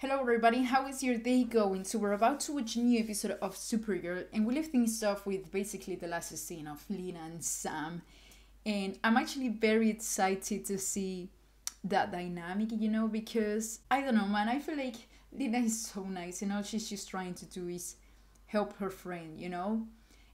Hello everybody, how is your day going? So we're about to watch a new episode of Supergirl and we leave things off with basically the last scene of Lena and Sam. And I'm actually very excited to see that dynamic, you know, because I don't know man, I feel like Lena is so nice and all she's just trying to do is help her friend, you know?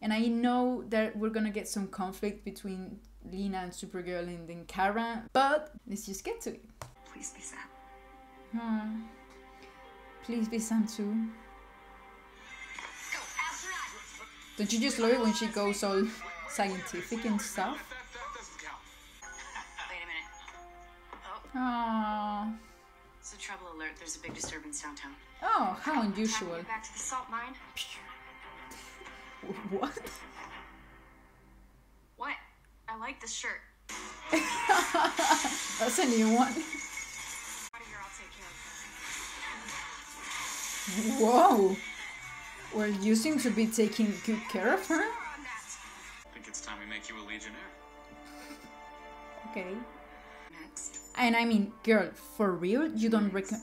And I know that we're gonna get some conflict between Lena and Supergirl and then Kara, but let's just get to it. Please be Sam. Hmm. Please be too. Don't you just love it when she goes all scientific and stuff? Wait a minute. Oh, Aww. it's a trouble alert. There's a big disturbance downtown. Oh, how unusual. back to the salt mine. What? What? I like this shirt. That's a new one. Of. Whoa. Well, you seem to be taking good care of her. I think it's time we make you a legionnaire. Okay. Next. And I mean, girl, for real, you don't recon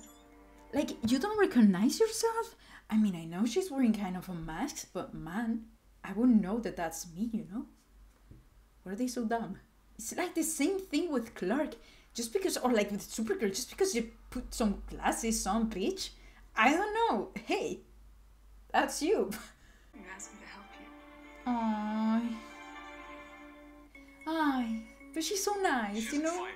like you don't recognize yourself? I mean, I know she's wearing kind of a mask, but man, I wouldn't know that that's me, you know? Why are they so dumb? It's like the same thing with Clark. Just because, or like with Supergirl, just because you put some glasses on, bitch. I don't know. Hey, that's you. You asked me to help you. Aww. Ay, but she's so nice, you know?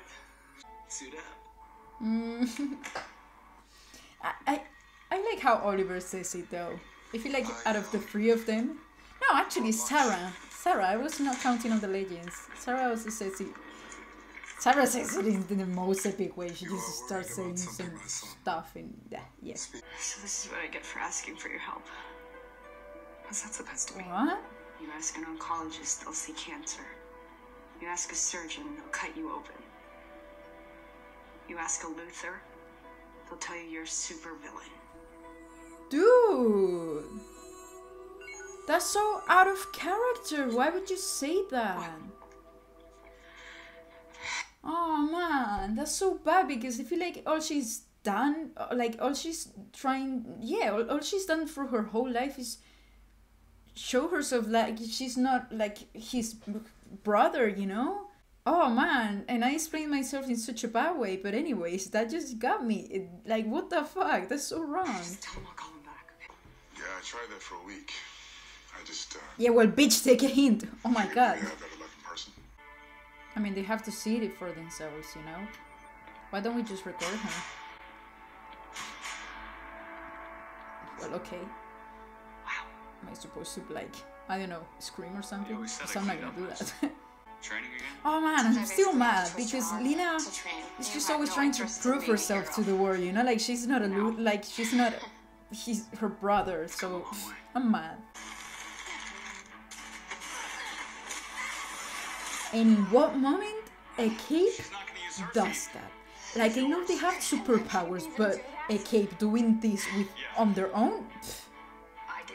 Suit up. Mm. I, I I like how Oliver says it though. I feel like out of the three of them, no, actually Sarah. Sarah, I was not counting on the legends. Sarah also says it. Sarah says it in the most epic way. She just starts saying some stuff and yeah, yeah. So this is what I get for asking for your help. What's that supposed to mean? What? You ask an oncologist, they'll see cancer. You ask a surgeon, they'll cut you open. You ask a Luthor, they'll tell you you're a super villain. Dude, that's so out of character. Why would you say that? Oh man, that's so bad because I feel like all she's done, uh, like all she's trying, yeah, all, all she's done for her whole life is show herself like she's not like his brother, you know? Oh man, and I explained myself in such a bad way, but anyways, that just got me. It, like, what the fuck? That's so wrong. Just tell him I'll call him back. Yeah, I tried that for a week. I just, uh, Yeah, well, bitch, take a hint. Oh my god. I mean, they have to see it for themselves, you know? Why don't we just record him? Well, okay. Wow. Am I supposed to, like, I don't know, scream or something? I So I'm not gonna do that. Training again? oh man, I'm still mad because Lena is just always trying to prove herself to the world, you know? Like, she's not a, lo- like, she's not, he's her brother, so I'm mad. And in what moment a cape She's not gonna use her does that. Like I know they have superpowers, but a cape doing this with on their own, pff,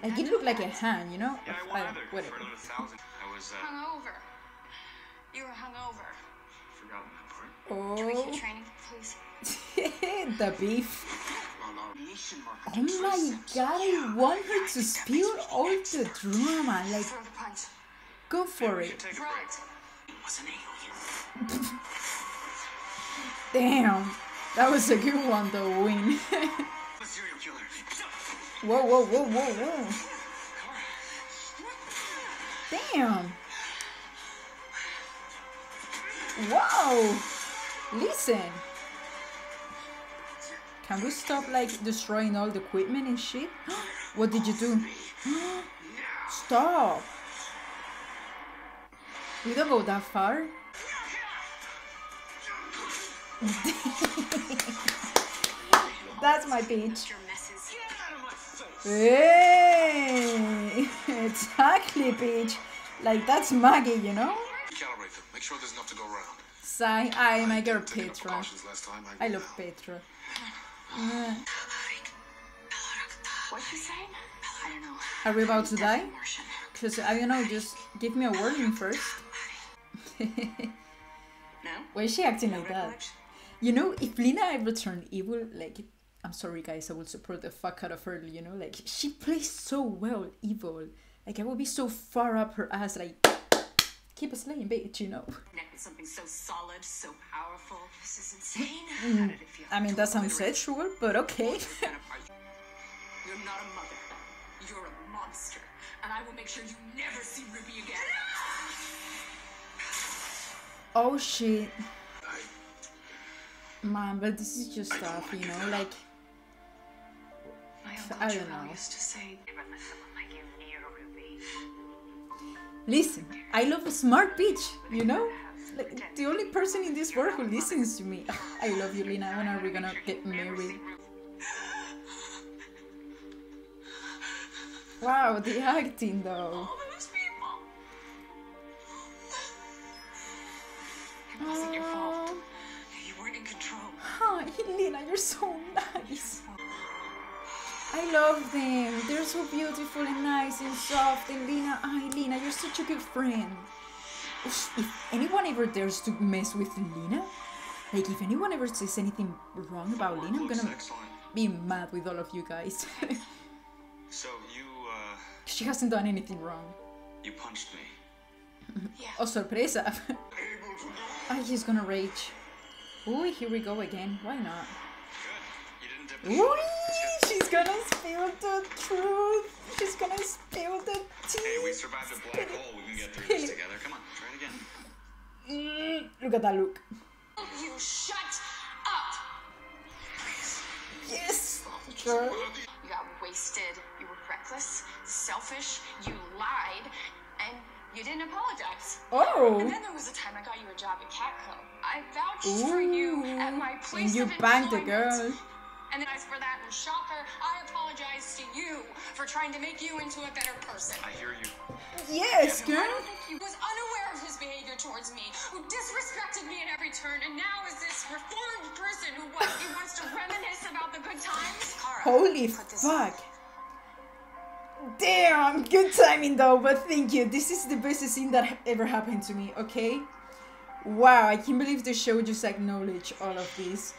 like it looked like a hand, you know? Yeah, I I won don't- either. whatever. For another thousand. I was, uh, Hungover. You were hungover. forgotten that part. Oh, keep training, please? the beef. Oh my god, I want her to spill all the drama. Like, Throw the punch. go for it. should was an alien. Damn, that was a good one though, Winn. The serial killer. whoa, whoa, whoa, whoa, whoa. Damn. Wow. Listen. Can we stop like destroying all the equipment and shit? what did you do? Stop. We don't go that far. That's my bitch. Your messes. Hey, exactly, bitch. Like that's Maggie, you know. calibrate them. Make sure there's enough to go around. Sigh, I my girl Took Petra. last time. I, I love Petra. What's she saying? I don't know. Are we about to die? Cause uh, I don't know. Just give me a warning first. No? Why is she acting No like that? You know, if Lena ever turned evil, like I'm sorry, guys. I will support the fuck out of her. You know, like she plays so well, evil. Like I will be so far up her ass, like keep a slaying, bitch. You know. Connect with something so solid, so powerful. This is insane. Mm. How did it feel? I mean, that sounds sexual, but okay. You're not a mother. You're a monster. And I will make sure you never see Ruby again. Oh shit. Man, but this is just stuff, you know, like My I don't know. used to say, never let someone like you near Ruby. listen. I love a smart bitch, you know? Like the only person in this world who listens to me. I love you, Lena. When are we gonna get married? Wow, the acting though. It wasn't your fault. You weren't in control. Hi, Lena, you're so nice. I love them. They're so beautiful and nice and soft. And Lena, hi, Lena, you're such a good friend. If anyone ever dares to mess with Lena, like if anyone ever says anything wrong about Lena, I'm gonna excellent. be mad with all of you guys. So you uh she hasn't done anything wrong. you punched me. Oh, sorpresa. Able to Ah, he's gonna rage. Ooh, here we go again. Why not? Good. You didn't dip the Ooh, she's gonna spill the truth. She's gonna spill the tea. Hey, we survived a black hole. We can get through this together. Come on, try it again. Mm, look at that look. You shut up! Yes, girl. You got wasted. You were reckless, selfish, you lied, and you didn't apologize. Oh. And then there was a time I got you a job at Catco. I vouched for you at my Ooh, place and you of banged the employment. girl. And then as for that, and shocker, I apologize to you for trying to make you into a better person. I hear you. Yes, I girl. don't think he was unaware of his behavior towards me, who disrespected me at every turn, and now is this reformed person who what, he wants to reminisce about the good times. Kara, Holy put this fuck. Damn, good timing though, but thank you. This is the best scene that ever happened to me, okay? Wow, I can't believe the show just acknowledged all of this.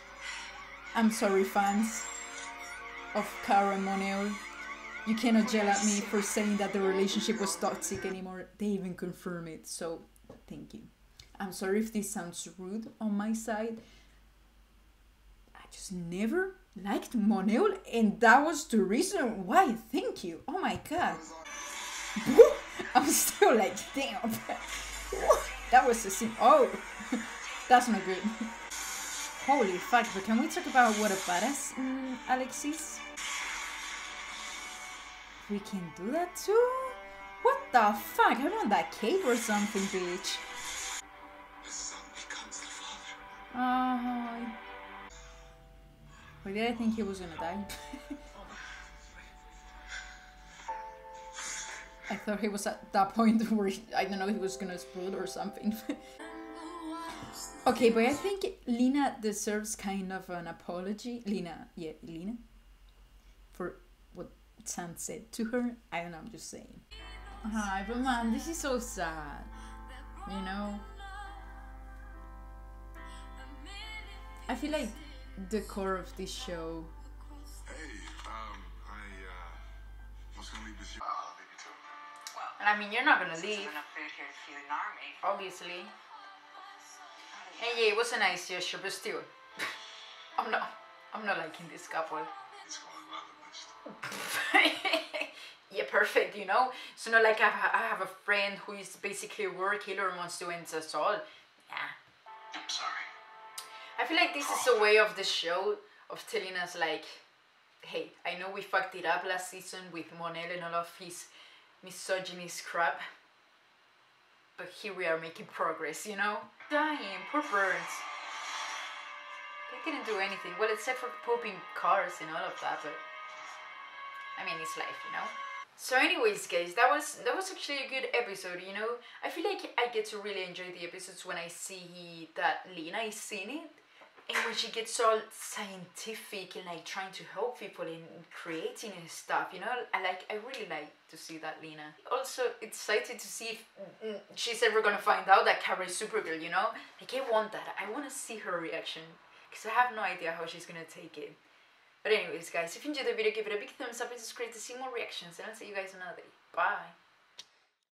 I'm sorry, fans of Kara and Mon-El. You cannot yell at me for saying that the relationship was toxic anymore. They even confirm it, so thank you. I'm sorry if this sounds rude on my side. I just never liked Mon-El, and that was the reason why. Thank you. Oh my god. I'm still like, damn. that was a scene. Oh, that's not good. Holy fuck, but can we talk about what a badass mm, Alex is? We can do that too? What the fuck? I want that cake or something, bitch. the son becomes the father. Oh. Why did I think he was gonna die? I thought he was at that point where he, I don't know he was gonna explode or something. okay, but I think Lena deserves kind of an apology. Lena, yeah, Lena, for what Sam said to her. I don't know. I'm just saying. Hi, but man, this is so sad. You know. I feel like the core of this show. Hey, um, I, uh, was gonna leave this year. I'll leave you too. And I mean, you're not gonna leave, enough food here to feed an army. obviously. And yeah, it was a nice gesture, but still, I'm not. I'm not liking this couple. He's going well yeah, perfect. You know, so not like I have, I have a friend who is basically a worldkiller and wants to end us all. Yeah. I'm sorry. I feel like this is a way of the show of telling us like, hey, I know we fucked it up last season with Mon-El and all of his misogynist crap, but here we are making progress, you know? Dying, poor birds. They didn't do anything, well, except for pooping cars and all of that, but I mean, it's life, you know? So, anyways, guys, that was that was actually a good episode. You know, I feel like I get to really enjoy the episodes when I see that Lena is in it, and when she gets all scientific and like trying to help people in creating and stuff. You know, I like I really like to see that Lena. Also excited to see if mm, she's ever gonna find out that Kara is Supergirl. You know, like I want that. I want to see her reaction because I have no idea how she's gonna take it. But anyways, guys, if you enjoyed the video, give it a big thumbs up and subscribe to see more reactions. And I'll see you guys another day. Bye.